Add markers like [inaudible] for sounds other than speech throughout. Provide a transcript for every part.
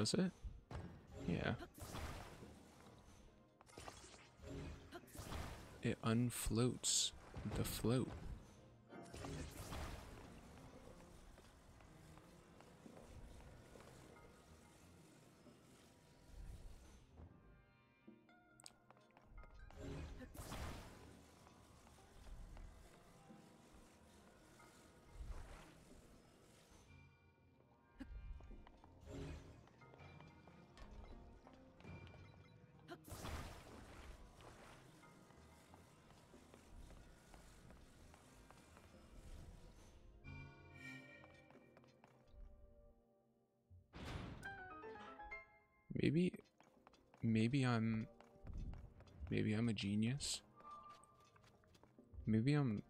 does it? Yeah. It unfloats the float. Maybe I'm, maybe I'm a genius. Maybe I'm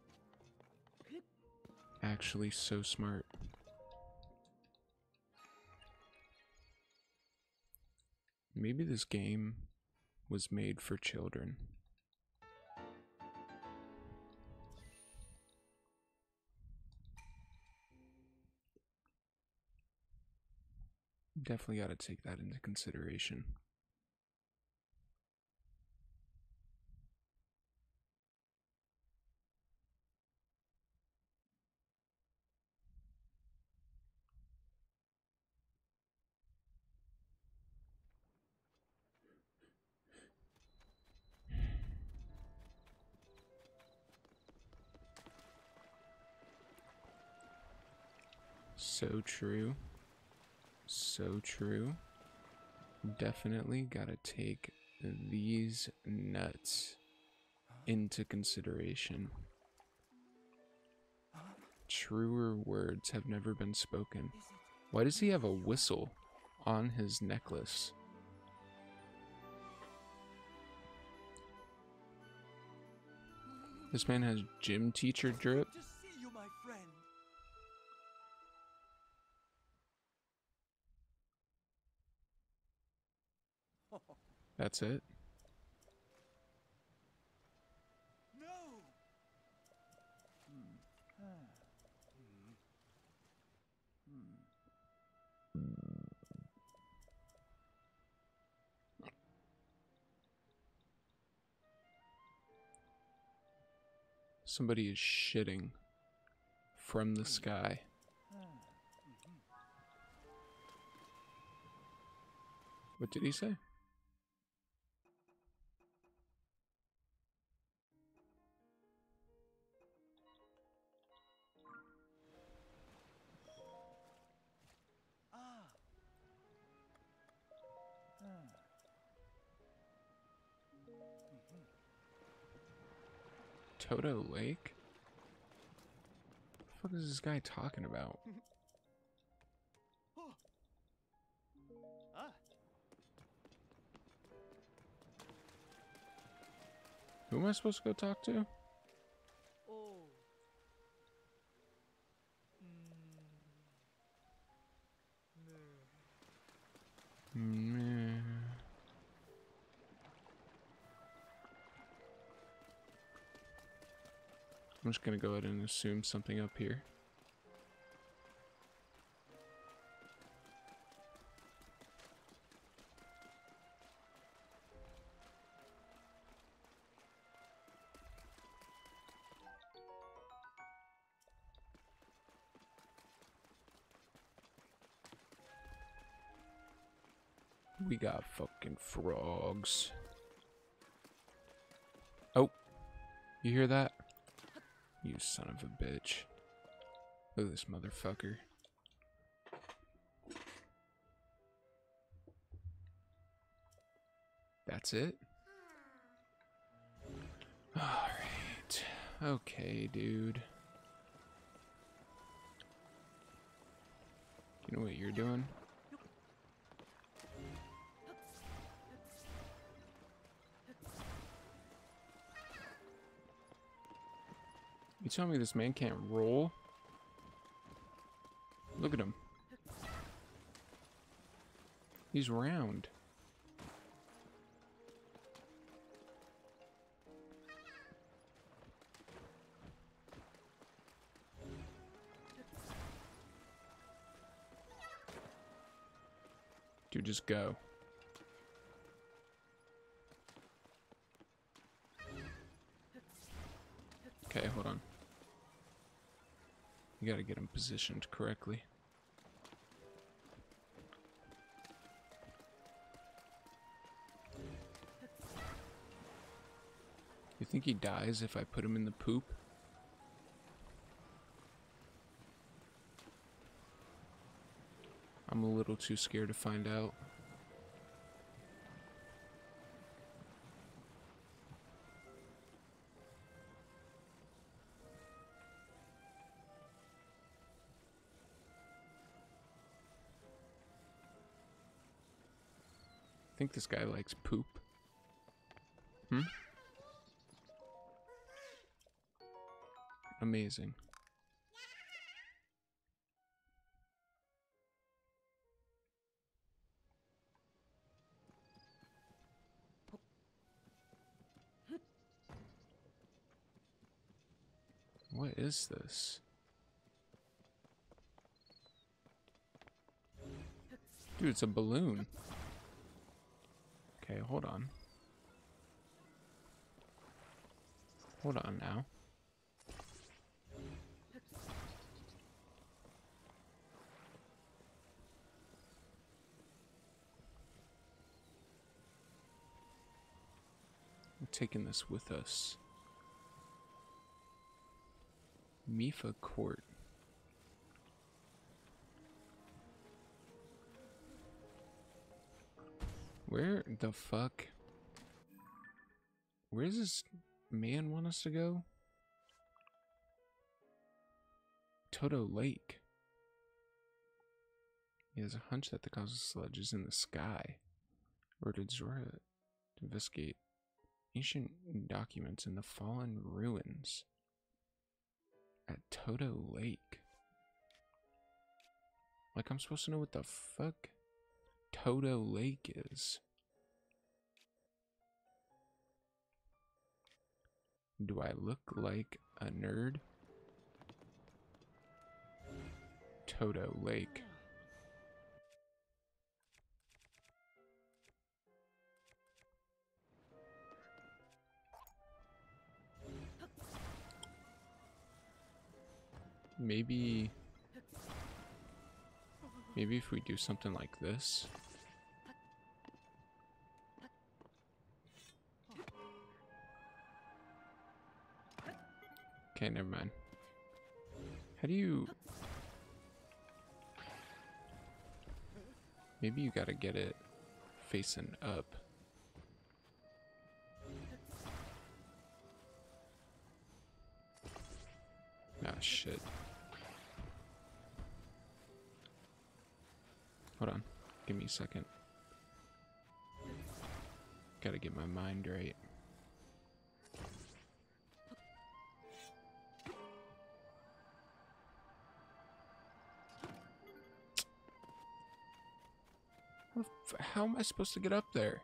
actually so smart. Maybe this game was made for children. Definitely got to take that into consideration. So true. So true. Definitely gotta take these nuts into consideration. Truer words have never been spoken. Why does he have a whistle on his necklace? This man has gym teacher drip. That's it. No. Somebody is shitting from the sky. What did he say? Toto Lake? What the fuck is this guy talking about? Who am I supposed to go talk to? Oh. I'm just gonna go ahead and assume something up here. We got fucking frogs. Oh, you hear that? You son of a bitch. Look at this motherfucker. That's it? Alright. Okay, dude. You know what you're doing? You tell me this man can't roll? Look at him. He's round. Dude, just go. Okay, hold on. You gotta get him positioned correctly. You think he dies if I put him in the poop? I'm a little too scared to find out. Think this guy likes poop. Hmm? Amazing. What is this? Dude, it's a balloon. Okay, hold on. Hold on now. We're taking this with us. Mipha Court. Where the fuck? Where does this man want us to go? Toto Lake. He has a hunch that the cause of sludge is in the sky. Ordered Zora to investigate ancient documents in the fallen ruins at Toto Lake. Like I'm supposed to know what the fuck Toto Lake is. Do I look like a nerd? Toto Lake. Maybe... Maybe if we do something like this. Okay, never mind. How do you... Maybe you gotta get it facing up. Ah, shit. Hold on. Give me a second. Gotta get my mind right. How, am I supposed to get up there?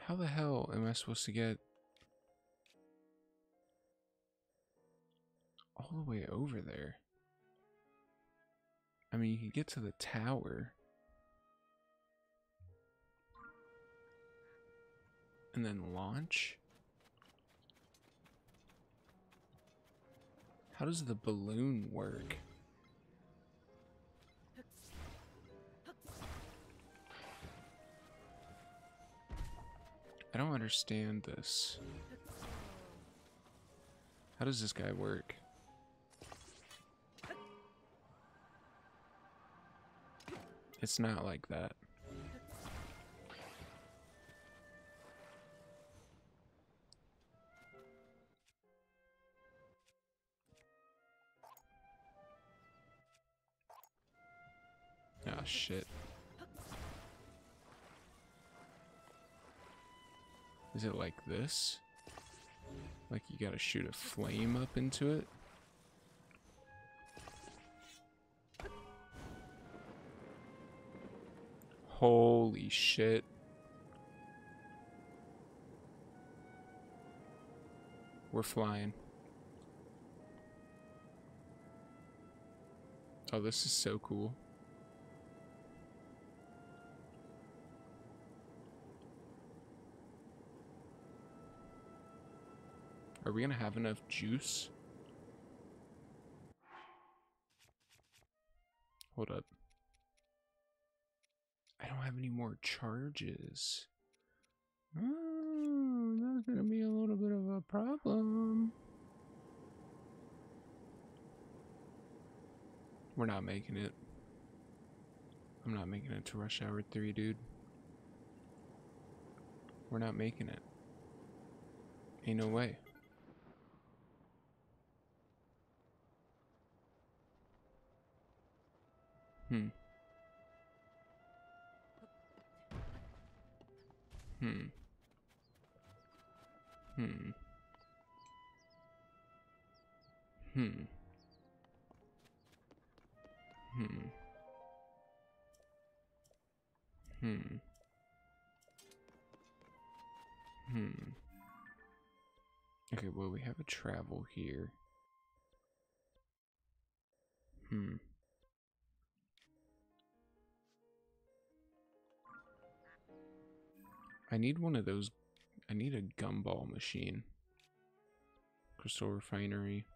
How the hell am I supposed to get all the way over there? I mean, you could get to the tower. And then launch? How does the balloon work? I don't understand this. How does this guy work? It's not like that. Shit. Is it like this? Like you gotta shoot a flame up into it? Holy shit. We're flying. Oh, this is so cool. Are we gonna have enough juice? Hold up. I don't have any more charges. Oh, that's gonna be a little bit of a problem. We're not making it. I'm not making it to Rush Hour 3, dude. We're not making it. Ain't no way. Hmm. Hmm. Hmm. Hmm. Hmm. Hmm. Hmm. Okay, well, we have a travel here. Hmm. I need one of those. I need a gumball machine. Crystal refinery.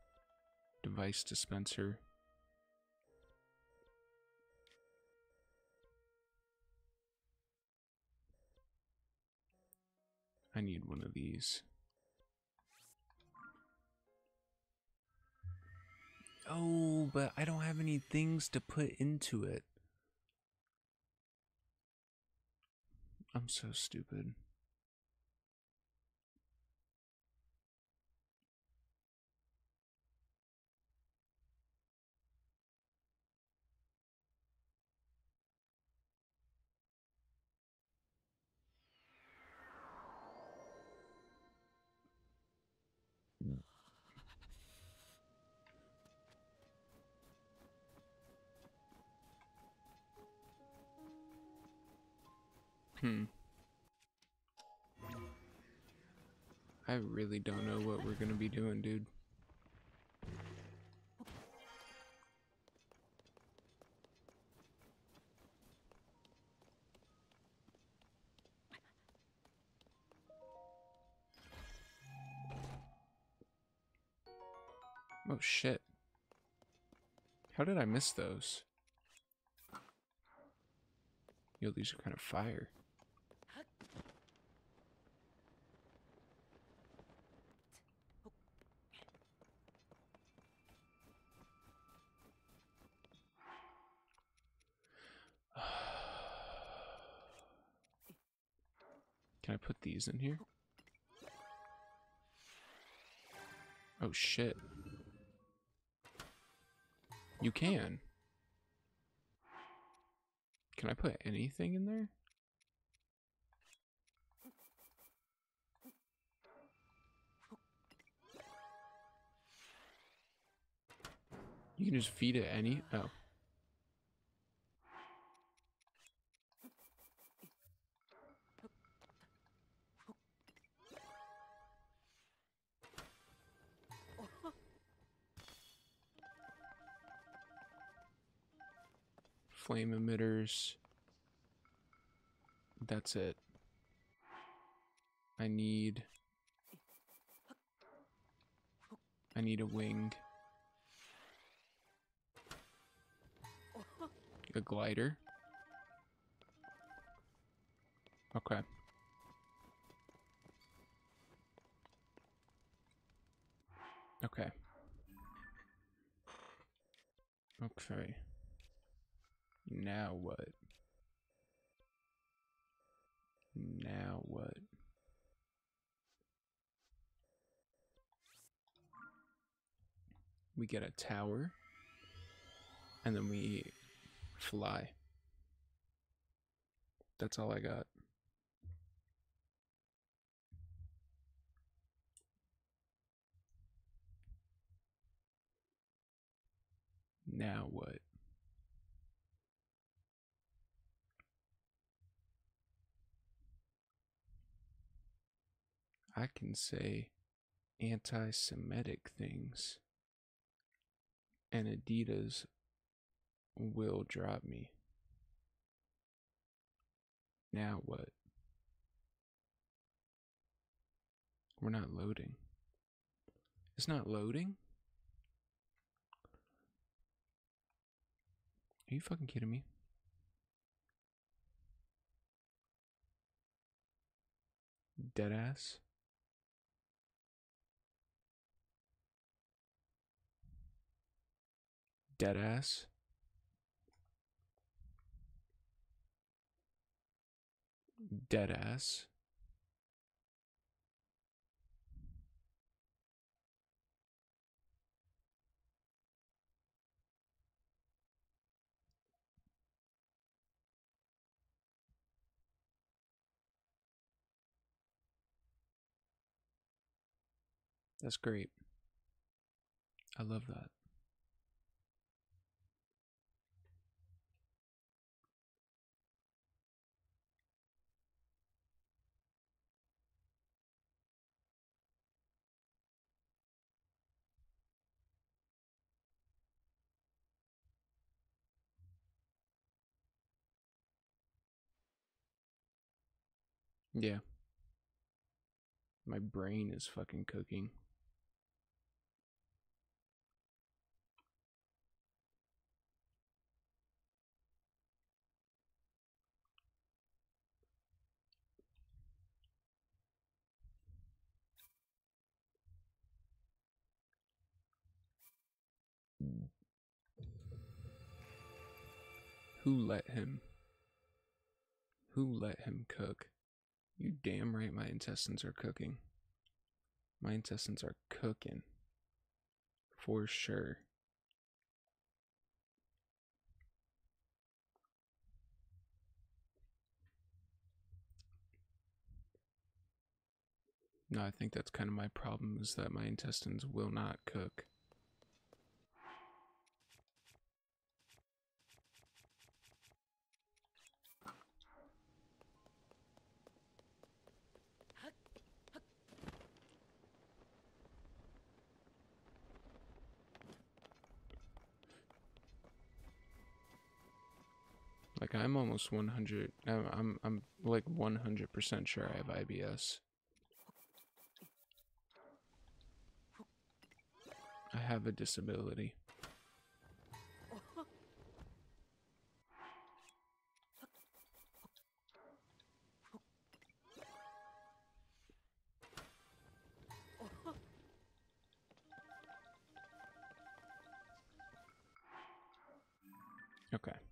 Device dispenser. I need one of these. Oh, but I don't have any things to put into it. I'm so stupid. Hmm. I really don't know what we're gonna be doing, dude. Oh shit. How did I miss those? Yo, these are kind of fire. Can I put these in here? Oh shit. You can. Can I put anything in there? You can just feed it any. Oh. Flame emitters. That's it. I need. I need a wing. A glider. Okay. Okay. Okay. Now what? Now what? We get a tower. And then we fly. That's all I got. Now what? I can say anti Semitic things. And Adidas will drop me. Now what? We're not loading. It's not loading? Are you fucking kidding me? Deadass? Deadass? Deadass? That's great. I love that. Yeah. My brain is fucking cooking. Who let him? Who let him cook? You damn right my intestines are cooking. My intestines are cooking. For sure. No, I think that's kind of my problem is that my intestines will not cook. I'm almost 100 I'm I'm, I'm like 100% sure I have IBS. I have a disability. Okay.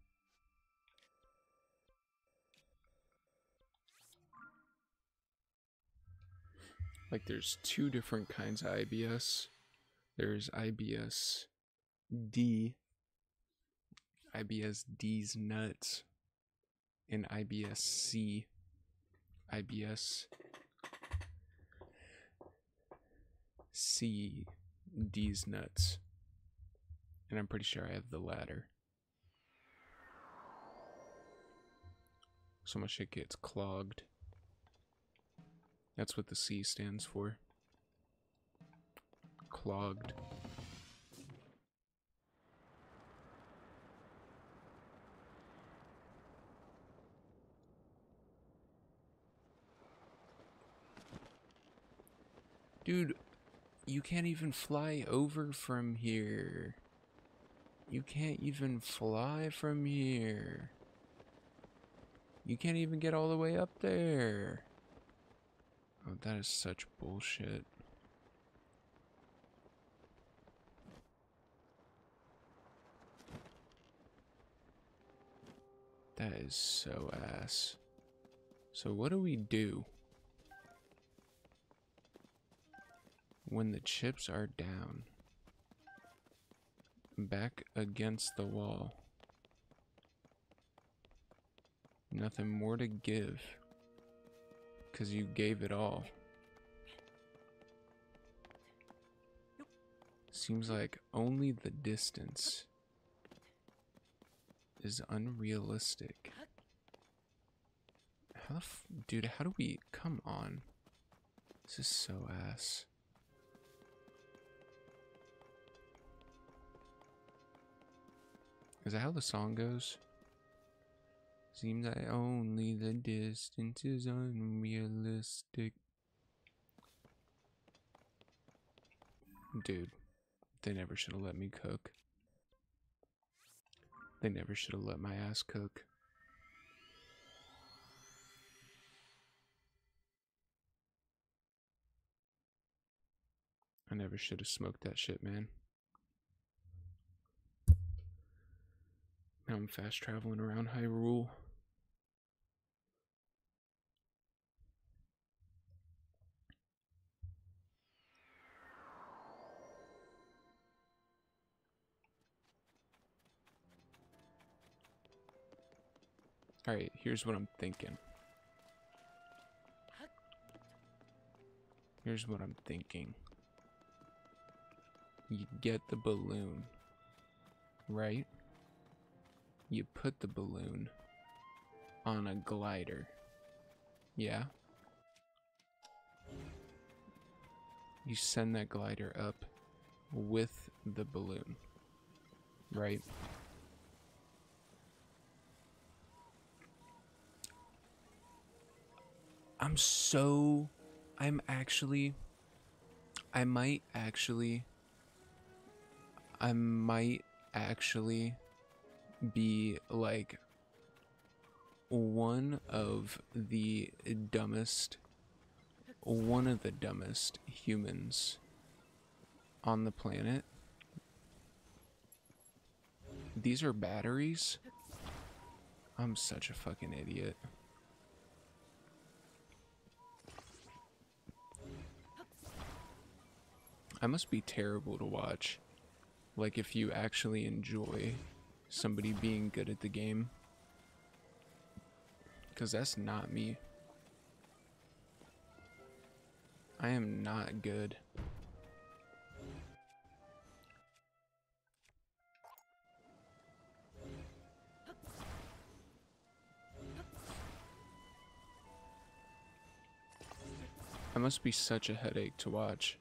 Like there's two different kinds of IBS. There's IBS D, IBS D's nuts, and IBS C, IBS C D's nuts. And I'm pretty sure I have the latter. So my shit gets clogged. That's what the C stands for. Clogged. Dude, you can't even fly over from here. You can't even fly from here. You can't even get all the way up there. Oh, that is such bullshit. That is so ass. So what do we do? When the chips are down. Back against the wall. Nothing more to give. Because you gave it all. Seems like only the distance is unrealistic. How the f- dude, how do we- come on. This is so ass. Is that how the song goes? Seems like only the distance is unrealistic. Dude, they never should have let me cook. They never should have let my ass cook. I never should have smoked that shit, man. Now I'm fast traveling around Hyrule. Alright, here's what I'm thinking. Here's what I'm thinking. You get the balloon, right? You put the balloon on a glider. Yeah? You send that glider up with the balloon, right? I'm so. I'm actually. I might actually. I might actually be like one of the dumbest. One of the dumbest humans on the planet. These are batteries? I'm such a fucking idiot. I must be terrible to watch. Like, if you actually enjoy somebody being good at the game. Because that's not me. I am not good. I must be such a headache to watch.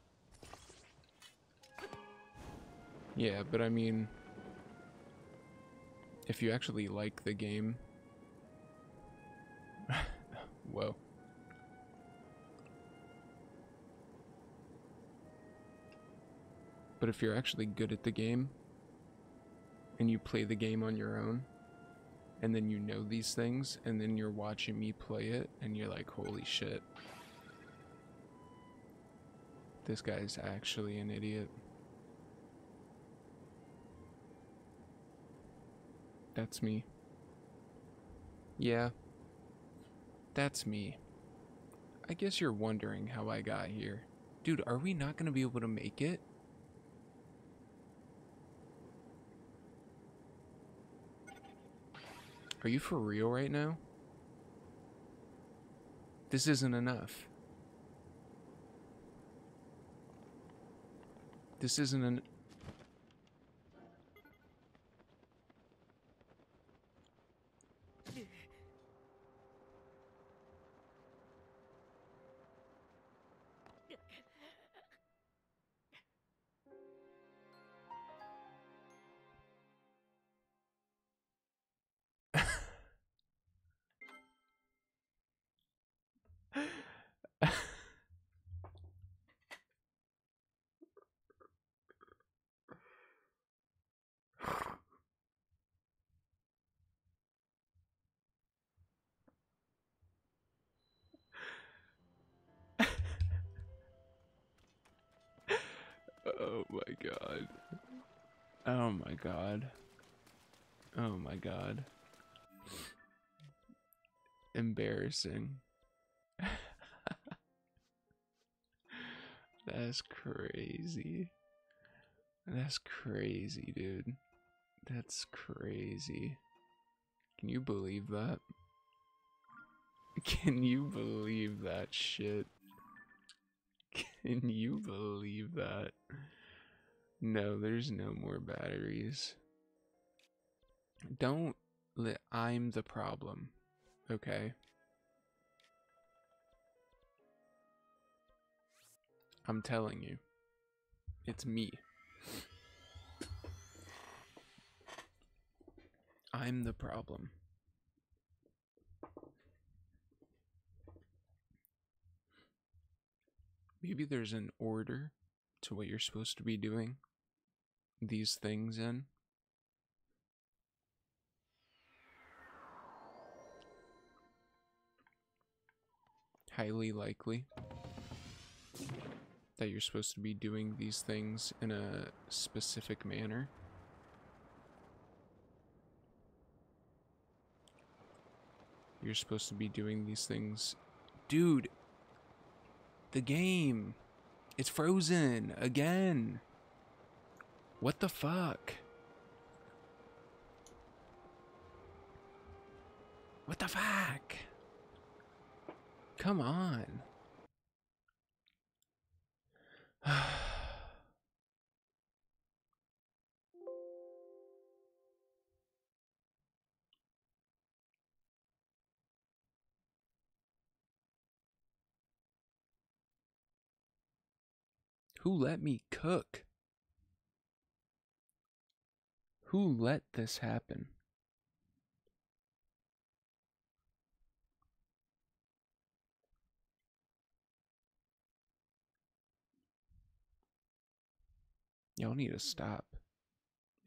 Yeah, but I mean, if you actually like the game, [laughs] whoa. But if you're actually good at the game, and you play the game on your own, and then you know these things, and then you're watching me play it, and you're like, holy shit. This guy's actually an idiot. That's me. Yeah. That's me. I guess you're wondering how I got here. Dude, are we not to be able to make it? Are you for real right now? This isn't enough. This isn't an Oh my god. Oh my god. Oh my god. Embarrassing. [laughs] That's crazy. That's crazy, dude. That's crazy. Can you believe that? [laughs] Can you believe that shit? Can you believe that? No, there's no more batteries. Don't let I'm the problem. Okay? I'm telling you. It's me. I'm the problem. Maybe there's an order to what you're supposed to be doing these things in. Highly likely that you're supposed to be doing these things in a specific manner. You're supposed to be doing these things. Dude, the game. It's frozen again. What the fuck? What the fuck? Come on. [sighs] [sighs] Who let me cook? Who let this happen? Y'all need to stop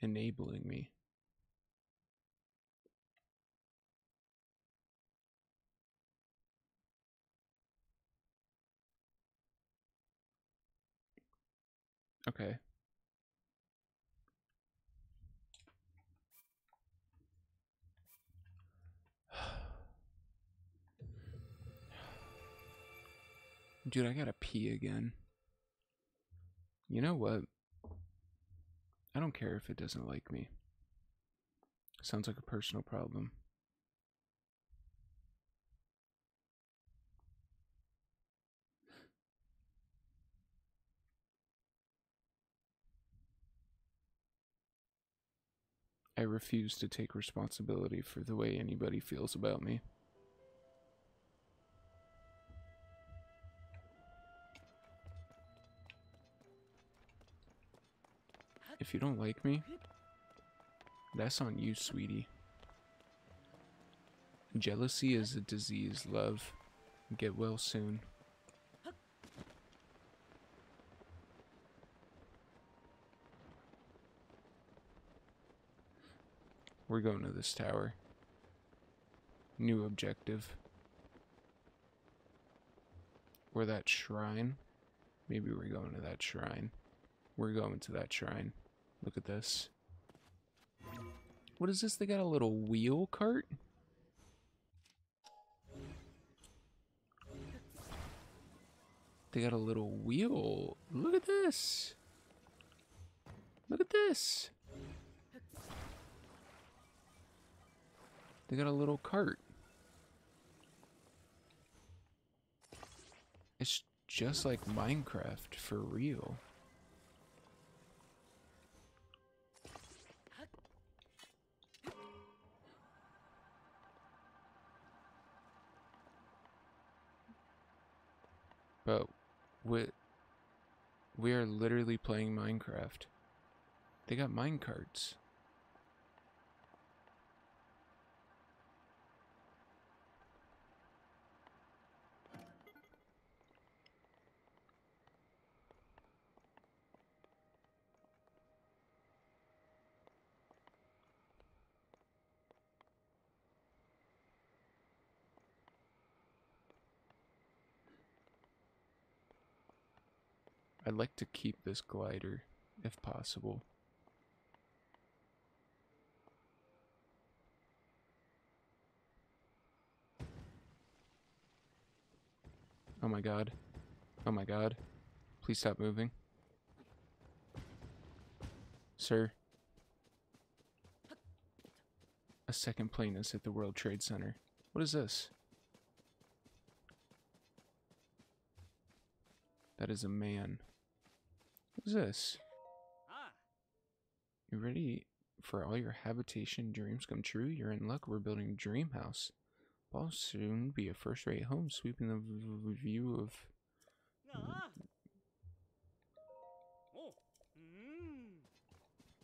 enabling me. Okay. Dude, I gotta pee again. You know what? I don't care if it doesn't like me. Sounds like a personal problem. I refuse to take responsibility for the way anybody feels about me. If you don't like me, that's on you, sweetie. Jealousy is a disease, love. Get well soon. We're going to this tower. New objective. Or that shrine. Maybe we're going to that shrine. We're going to that shrine. Look at this. What is this? They got a little wheel cart? They got a little wheel. Look at this. Look at this. They got a little cart. It's just like Minecraft for real. But we we are literally playing Minecraft. They got mine I'd like to keep this glider if possible. Oh my god. Oh my god. Please stop moving. Sir. A second plane is at the World Trade Center. What is this? That is a man. What's this? Ah. You ready for all your habitation dreams come true? You're in luck. We're building dream house. I'll soon be a first-rate home, sweeping the view of. Oh,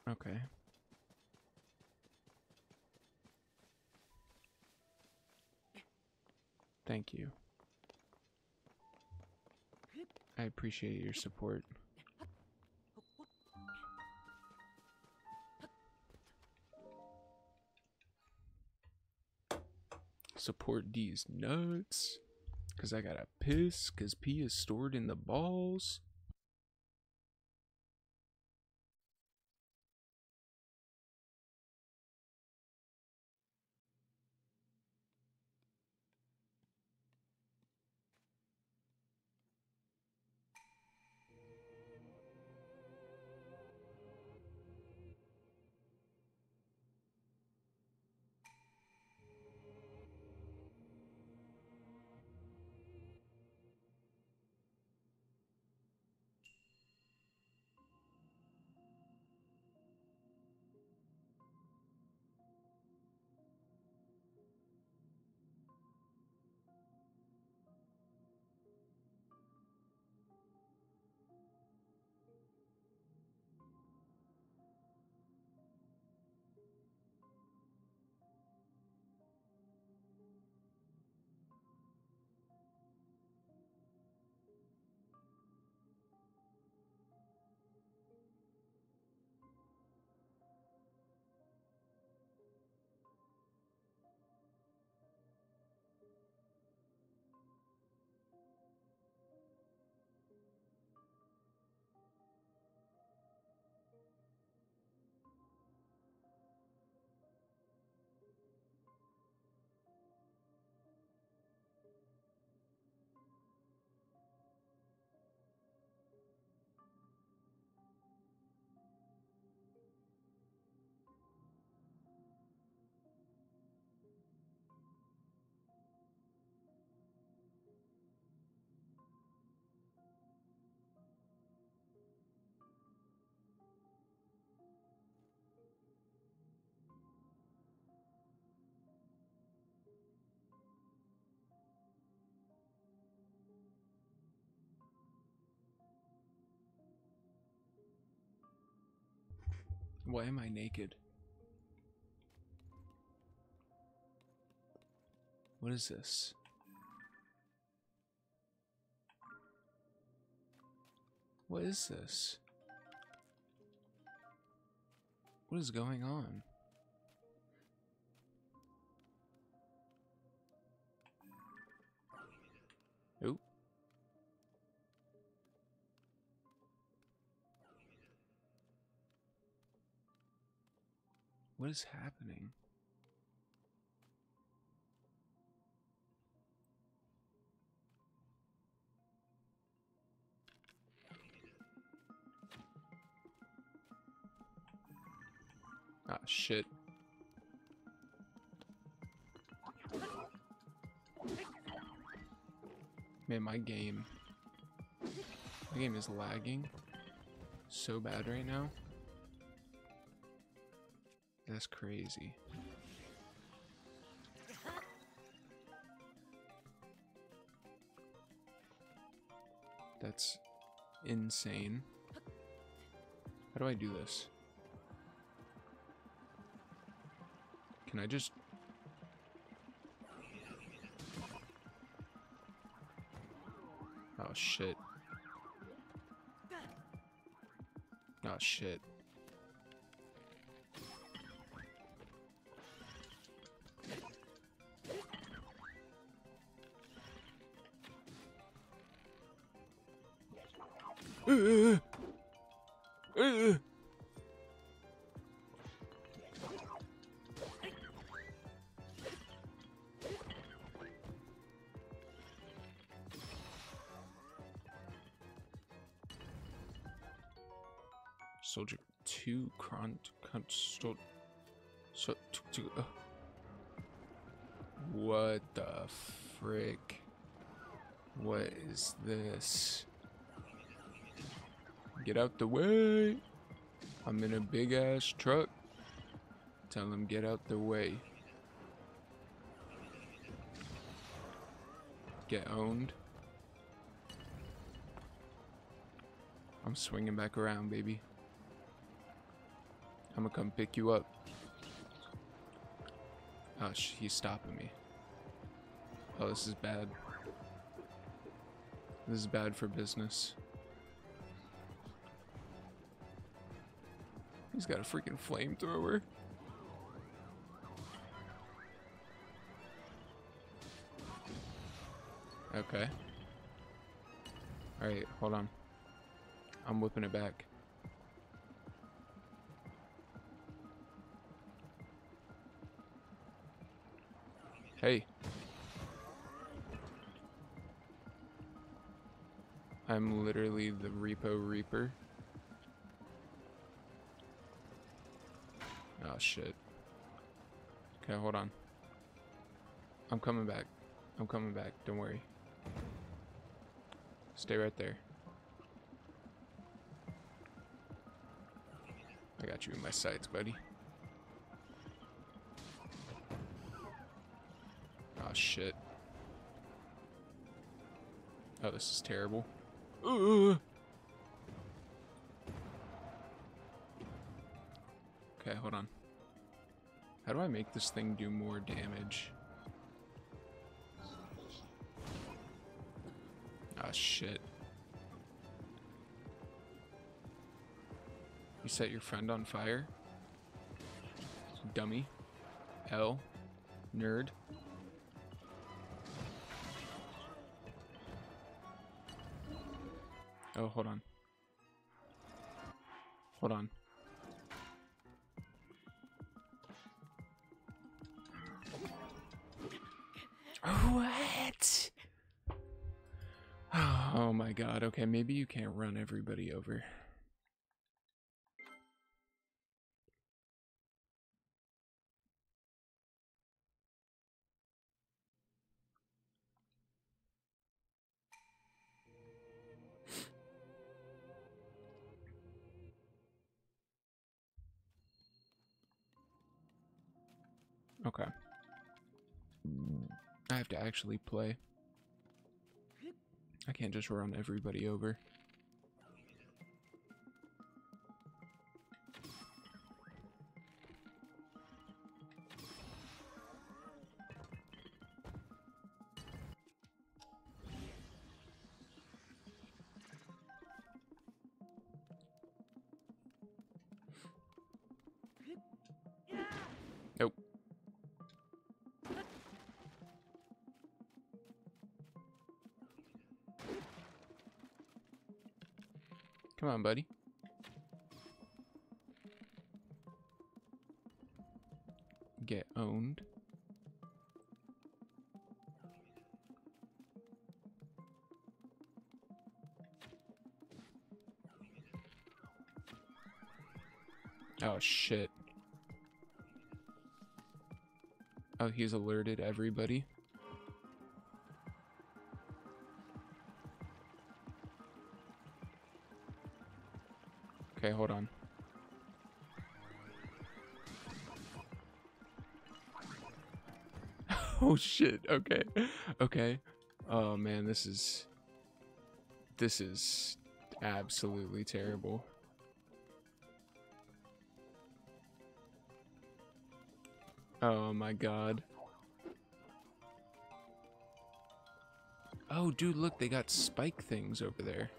hmm. Okay. Thank you. I appreciate your support. Support these nuts. Cause I gotta piss, cause pee is stored in the balls. Why am I naked? What is this? What is this? What is going on? What is happening? Ah, shit. Man, my game. My game is lagging so bad right now. That's crazy. That's insane. How do I do this? Can I just... Oh shit. Oh shit. This? Get out the way. I'm in a big ass truck. Tell him get out the way. Get owned. I'm swinging back around, baby. I'm gonna come pick you up. Oh, he's stopping me. Oh, this is bad. This is bad for business. He's got a freaking flamethrower. Okay. Alright, hold on. I'm whipping it back. Hey. I'm literally the Repo Reaper. Oh shit. Okay, hold on. I'm coming back. I'm coming back. Don't worry. Stay right there. I got you in my sights, buddy. Oh shit. Oh, this is terrible. Okay, hold on. How do I make this thing do more damage? Ah, shit. You set your friend on fire? Dummy. L. Nerd. Oh, hold on. Hold on. What? [sighs] Oh my god. Okay, maybe you can't run everybody over. Actually play. I can't just run everybody over. Come on, buddy. Get owned. Oh shit. Oh, he's alerted everybody. Shit. Okay. Okay. Oh man, this is this is absolutely terrible. Oh my god. Oh dude, look, they got spike things over there.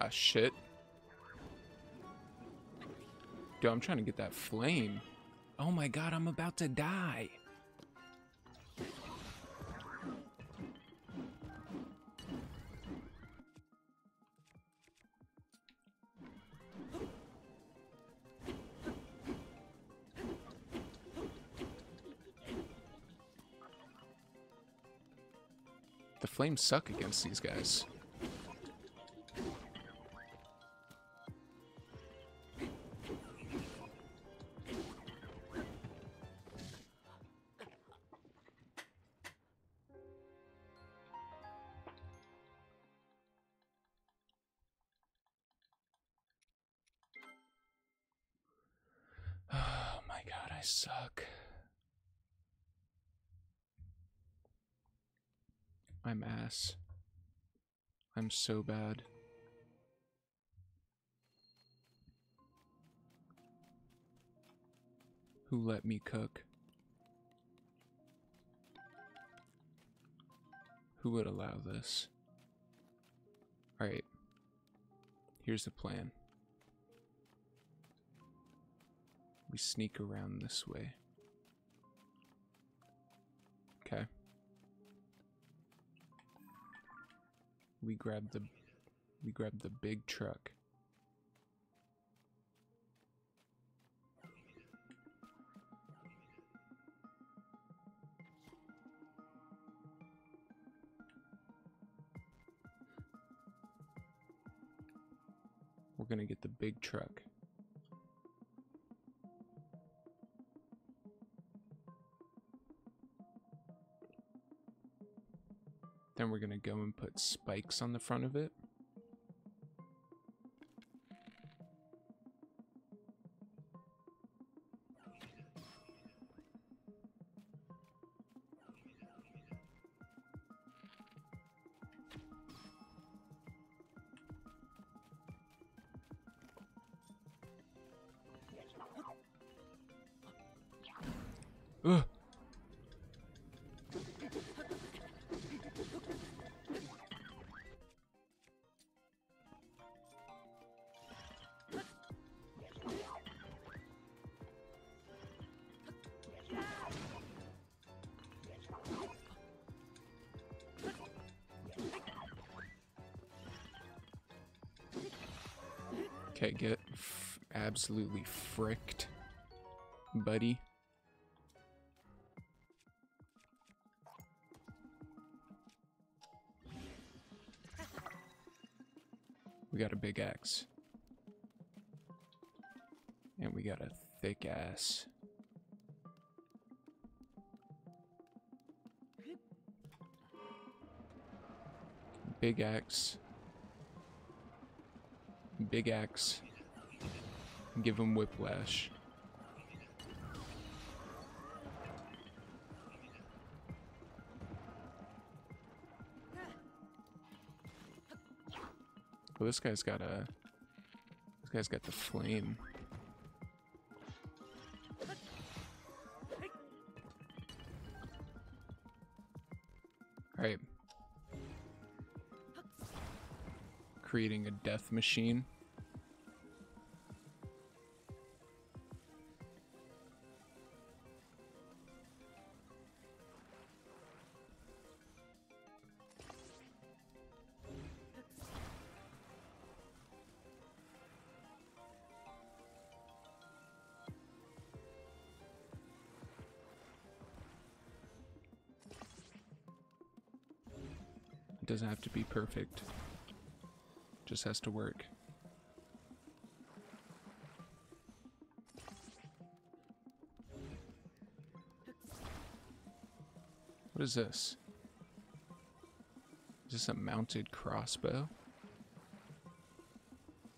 Ah, shit. Yo, I'm trying to get that flame. Oh my god, I'm about to die. The flames suck against these guys. So bad. Who let me cook? Who would allow this? Alright. Here's the plan. We sneak around this way. Okay. We grab the we grab the big truck. We're gonna get the big truck. Then we're gonna go and put spikes on the front of it. Okay, get absolutely fricked, buddy. We got a big axe. And we got a thick ass. Big axe. Big axe. Give him whiplash. Well, this guy's got a. This guy's got the flame. Alright. Creating a death machine. Doesn't have to be perfect. Just has to work. What is this? Is this a mounted crossbow?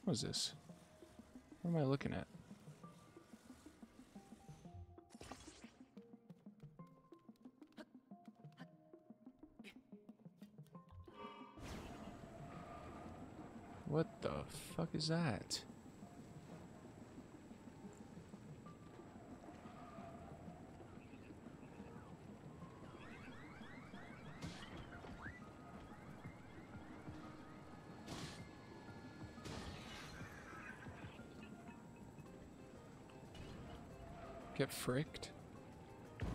What is this? What am I looking at? The fuck is that? Get fricked? You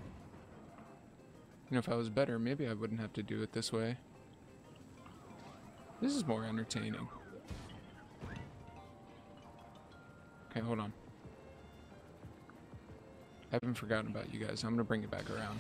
know, if I was better, maybe I wouldn't have to do it this way. This is more entertaining. Hold on. I haven't forgotten about you guys. I'm gonna bring it back around.